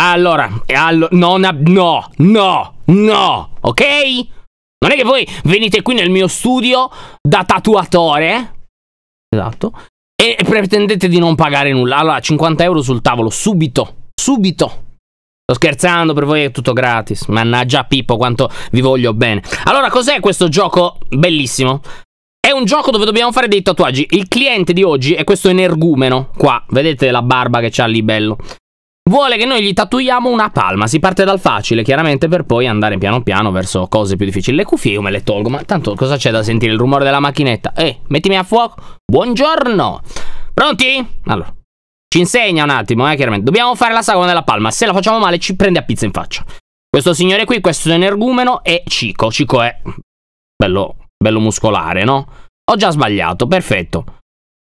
Allora, allo- non ab- no, no, no, ok? Non è che voi venite qui nel mio studio da tatuatore. Esatto. E pretendete di non pagare nulla. Allora, 50 euro sul tavolo, subito. Subito. Sto scherzando, per voi è tutto gratis. Mannaggia Pippo, quanto vi voglio bene. Allora, cos'è questo gioco bellissimo? È un gioco dove dobbiamo fare dei tatuaggi. Il cliente di oggi è questo energumeno. Qua, vedete la barba che c'ha lì bello. Vuole che noi gli tatuiamo una palma. Si parte dal facile, chiaramente, per poi andare piano piano verso cose più difficili. Le cuffie io me le tolgo, ma tanto cosa c'è da sentire? Il rumore della macchinetta. Eh, mettimi a fuoco. Buongiorno. Pronti? Allora. Ci insegna un attimo, eh, chiaramente. Dobbiamo fare la sagoma della palma. Se la facciamo male, ci prende a pizza in faccia. Questo signore qui, questo energumeno, è Cico. Cico è bello, bello muscolare, no? Ho già sbagliato, perfetto.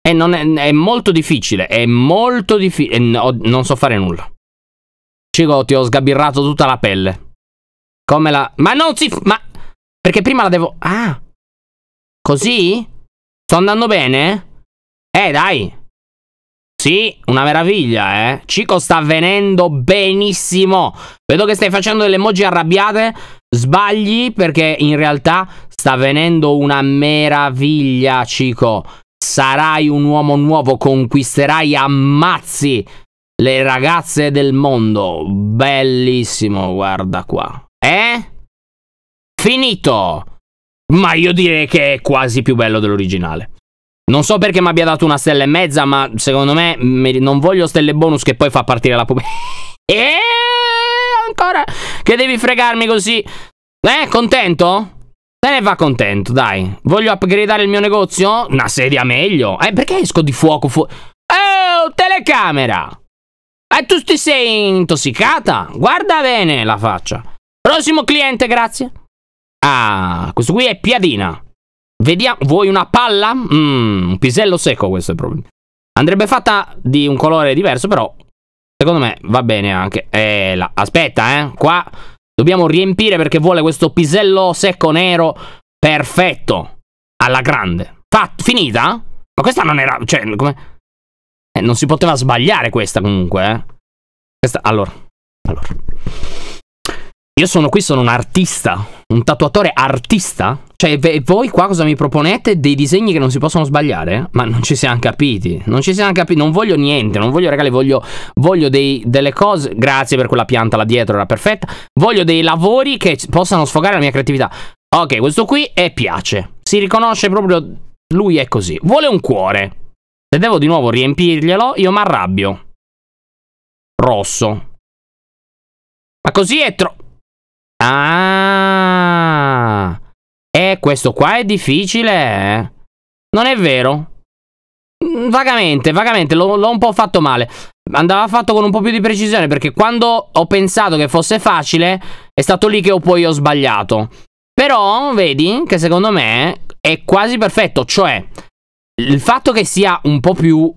E non è, è molto difficile, è molto difficile. No, non so fare nulla. Cico, ti ho sgabirrato tutta la pelle. Come la... Ma non si... Ma... Perché prima la devo... Ah. Così? Sto andando bene? Eh, dai. Sì, una meraviglia, eh. Cico sta venendo benissimo. Vedo che stai facendo delle emoji arrabbiate. Sbagli perché in realtà sta venendo una meraviglia, Cico. Sarai un uomo nuovo, conquisterai ammazzi le ragazze del mondo. Bellissimo, guarda qua. Eh? Finito. Ma io direi che è quasi più bello dell'originale. Non so perché mi abbia dato una stella e mezza, ma secondo me non voglio stelle bonus che poi fa partire la pubblicità. E ancora che devi fregarmi così. Eh, contento? Se ne va contento, dai. Voglio upgradare il mio negozio? Una sedia meglio. Eh, perché esco di fuoco fu Oh, telecamera! E tu ti sei intossicata? Guarda bene la faccia. Prossimo cliente, grazie. Ah, questo qui è piadina. Vediamo, vuoi una palla? Mmm, un pisello secco questo è proprio. Andrebbe fatta di un colore diverso, però secondo me va bene anche. Eh, la, aspetta, eh, qua dobbiamo riempire perché vuole questo pisello secco nero perfetto, alla grande. Fatto, finita? Ma questa non era, cioè, come... Eh, non si poteva sbagliare questa comunque, eh. Questa, allora, allora. Io sono qui, sono un artista, un tatuatore artista. Cioè, voi qua cosa mi proponete? Dei disegni che non si possono sbagliare? Ma non ci siamo capiti. Non ci siamo capiti. Non voglio niente. Non voglio regali. Voglio, voglio dei, delle cose. Grazie per quella pianta là dietro, era perfetta. Voglio dei lavori che possano sfogare la mia creatività. Ok, questo qui è piace. Si riconosce proprio. Lui è così. Vuole un cuore. Se devo di nuovo riempirglielo, io mi arrabbio. Rosso. Ma così è troppo. Ah. E questo qua è difficile, eh? Non è vero? Mm, vagamente, vagamente, l'ho, un po' fatto male. Andava fatto con un po' più di precisione perché quando ho pensato che fosse facile è stato lì che ho poi ho sbagliato. Però, vedi che secondo me è quasi perfetto, cioè il fatto che sia un po' più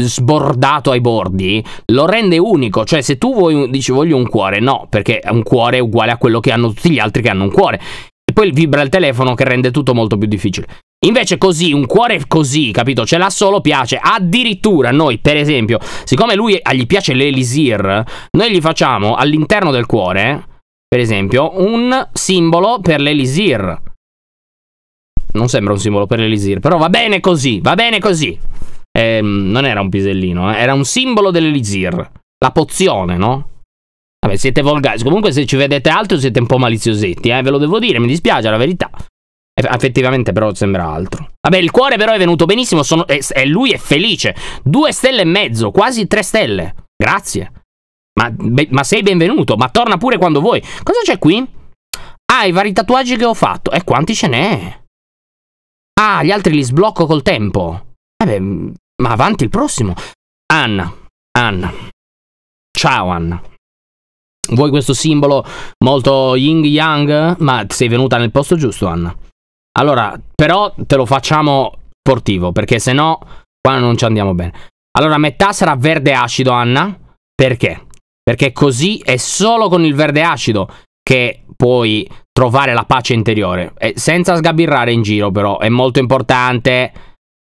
sbordato ai bordi lo rende unico. Cioè, se tu vuoi, dici voglio un cuore, no, perché un cuore è uguale a quello che hanno tutti gli altri che hanno un cuore. E poi vibra il telefono che rende tutto molto più difficile. Invece così, un cuore così, capito? Ce l'ha solo, piace. Addirittura noi, per esempio, siccome lui gli piace l'elisir, noi gli facciamo all'interno del cuore, per esempio, un simbolo per l'elisir. Non sembra un simbolo per l'elisir, però va bene così, va bene così eh, non era un pisellino, eh, era un simbolo dell'elisir. La pozione, no? Vabbè, siete volgari. Comunque, se ci vedete altro, siete un po' maliziosetti, eh, ve lo devo dire, mi dispiace, la verità. Effettivamente, però, sembra altro. Vabbè, il cuore, però, è venuto benissimo. Sono, e, e lui è felice. Due stelle e mezzo, quasi tre stelle. Grazie. Ma, be, ma sei benvenuto, ma torna pure quando vuoi. Cosa c'è qui? Ah, i vari tatuaggi che ho fatto. E quanti ce n'è? Ah, gli altri li sblocco col tempo. Vabbè, ma avanti il prossimo. Anna, Anna. Ciao Anna. Vuoi questo simbolo molto yin yang? Ma sei venuta nel posto giusto, Anna. Allora, però te lo facciamo sportivo, perché se no qua non ci andiamo bene. Allora, metà sarà verde acido, Anna. Perché? Perché così è solo con il verde acido che puoi trovare la pace interiore. E senza sgabirrare in giro, però. È molto importante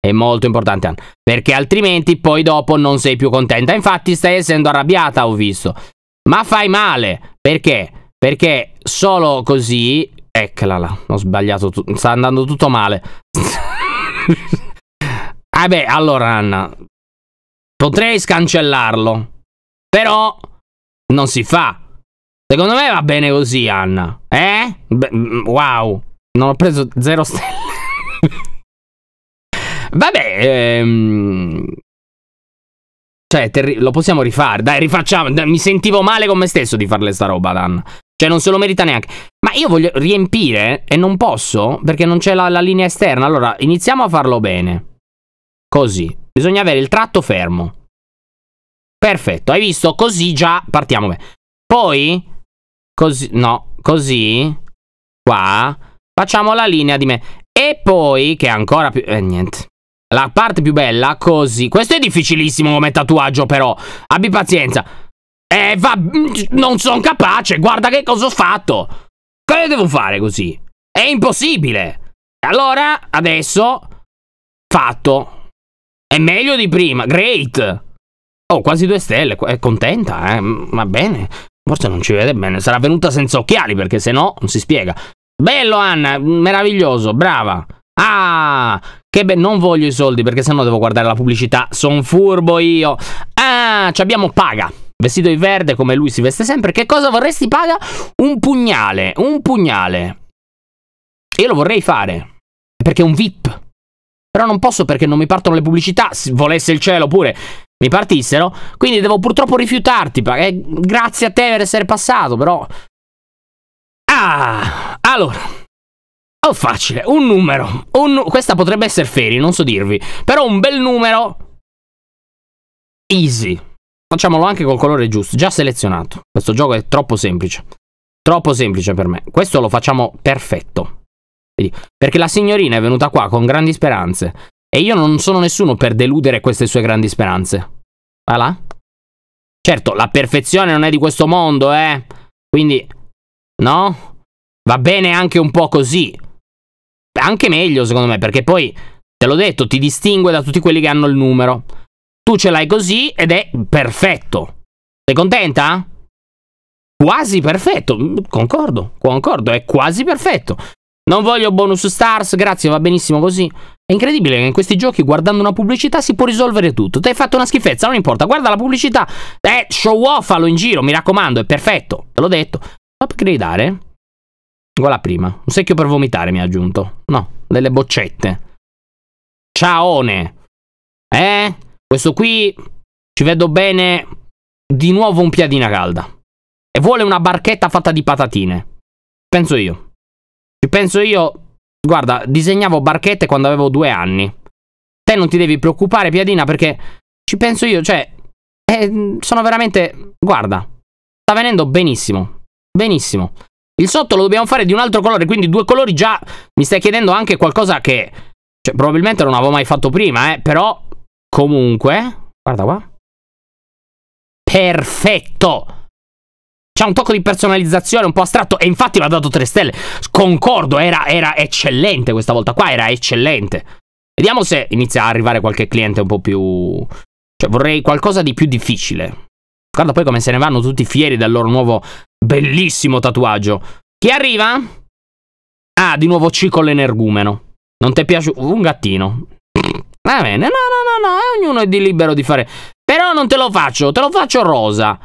è molto importante, Anna. Perché altrimenti poi dopo non sei più contenta. Infatti stai essendo arrabbiata, ho visto. Ma fai male. Perché? Perché solo così... Eccola là, ho sbagliato, sta andando tutto male. Vabbè, allora Anna, potrei scancellarlo, però non si fa. Secondo me va bene così, Anna. Eh? Beh, wow, non ho preso zero stelle. Vabbè, ehm... Cioè, terri- lo possiamo rifare. Dai, rifacciamo. Mi sentivo male con me stesso di farle sta roba, Dan. Cioè, non se lo merita neanche. Ma io voglio riempire e non posso perché non c'è la, la linea esterna. Allora, iniziamo a farlo bene. Così. Bisogna avere il tratto fermo. Perfetto, hai visto? Così già partiamo bene. Poi, così, no, così, qua, facciamo la linea di me. E poi, che è ancora più... Eh, niente. La parte più bella, così. Questo è difficilissimo come tatuaggio, però. Abbi pazienza. Eh, va... Non sono capace. Guarda che cosa ho fatto. Cosa devo fare così? È impossibile. Allora, adesso... Fatto. È meglio di prima. Great. Oh, quasi due stelle. È contenta, eh? Va bene. Forse non ci vede bene. Sarà venuta senza occhiali, perché se no non si spiega. Bello, Anna. Meraviglioso. Brava. Ah, che bello, non voglio i soldi perché sennò devo guardare la pubblicità. Son furbo io. Ah, ci abbiamo paga. Vestito di verde come lui si veste sempre. Che cosa vorresti paga? Un pugnale, un pugnale. Io lo vorrei fare. Perché è un VIP. Però non posso perché non mi partono le pubblicità. Se volesse il cielo pure mi partissero. Quindi devo purtroppo rifiutarti. Eh, grazie a te per essere passato, però. Ah, allora. Oh, facile, un numero. Un, questa potrebbe essere Feri, non so dirvi. Però un bel numero. Easy. Facciamolo anche col colore giusto, già selezionato. Questo gioco è troppo semplice. Troppo semplice per me. Questo lo facciamo perfetto. Vedi? Perché la signorina è venuta qua con grandi speranze. E io non sono nessuno per deludere queste sue grandi speranze. Va là? Certo, la perfezione non è di questo mondo, eh. Quindi, no? Va bene anche un po' così anche meglio secondo me, perché poi, te l'ho detto, ti distingue da tutti quelli che hanno il numero. Tu ce l'hai così ed è perfetto. Sei contenta? Quasi perfetto, mm, concordo, concordo, è quasi perfetto. Non voglio bonus stars, grazie, va benissimo così. È incredibile che in questi giochi, guardando una pubblicità, si può risolvere tutto. Ti hai fatto una schifezza, non importa, guarda la pubblicità. Eh, show off, fallo in giro, mi raccomando, è perfetto. Te l'ho detto. Upgradare? Quella prima. Un secchio per vomitare mi ha aggiunto. No, delle boccette. Ciaone. Eh? Questo qui ci vedo bene. Di nuovo un piadina calda. E vuole una barchetta fatta di patatine. Penso io. Ci penso io. Guarda, disegnavo barchette quando avevo due anni. Te non ti devi preoccupare, piadina, perché ci penso io. Cioè, eh, sono veramente. Guarda, sta venendo benissimo. Benissimo. Il sotto lo dobbiamo fare di un altro colore, quindi due colori già mi stai chiedendo anche qualcosa che cioè, probabilmente non avevo mai fatto prima, eh, però comunque, guarda qua. Perfetto. C'ha un tocco di personalizzazione un po' astratto e infatti mi ha dato 3 stelle. Concordo, era, era eccellente questa volta qua, era eccellente. Vediamo se inizia a arrivare qualche cliente un po' più... Cioè, vorrei qualcosa di più difficile. Guarda poi come se ne vanno tutti fieri del loro nuovo bellissimo tatuaggio. Chi arriva? Ah, di nuovo Cico l'energumeno. Non ti piace un gattino? Va bene, no, no, no, no, ognuno è di libero di fare. Però non te lo faccio, te lo faccio rosa.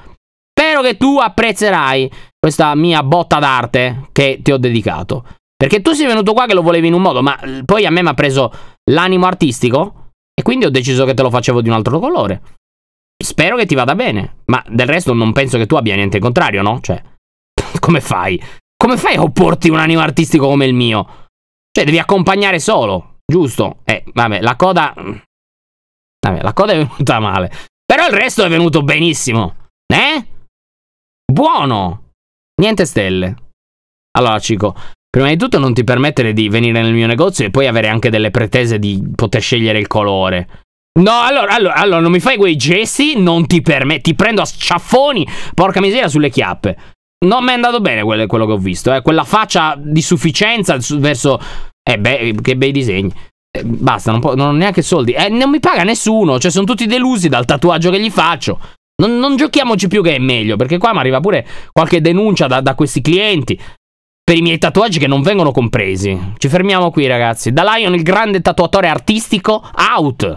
Spero che tu apprezzerai questa mia botta d'arte che ti ho dedicato. Perché tu sei venuto qua che lo volevi in un modo, ma poi a me mi ha preso l'animo artistico e quindi ho deciso che te lo facevo di un altro colore. Spero che ti vada bene. Ma del resto non penso che tu abbia niente in contrario, no? Cioè, come fai? Come fai a opporti un animo artistico come il mio? Cioè, devi accompagnare solo, giusto? Eh, vabbè, la coda... Vabbè, la coda è venuta male. Però il resto è venuto benissimo. Eh? Buono! Niente stelle. Allora, Cico, prima di tutto non ti permettere di venire nel mio negozio e poi avere anche delle pretese di poter scegliere il colore. No, allora, allora, allora, non mi fai quei gesti, non ti permetti, ti prendo a sciaffoni, porca miseria, sulle chiappe. Non mi è andato bene quello, quello che ho visto, eh. Quella faccia di sufficienza verso... Eh, beh, che bei disegni. Eh, basta, non, non ho neanche soldi. Eh, non mi paga nessuno, cioè sono tutti delusi dal tatuaggio che gli faccio. Non, non giochiamoci più che è meglio, perché qua mi arriva pure qualche denuncia da, da questi clienti per i miei tatuaggi che non vengono compresi. Ci fermiamo qui, ragazzi. Da Lion, il grande tatuatore artistico, out.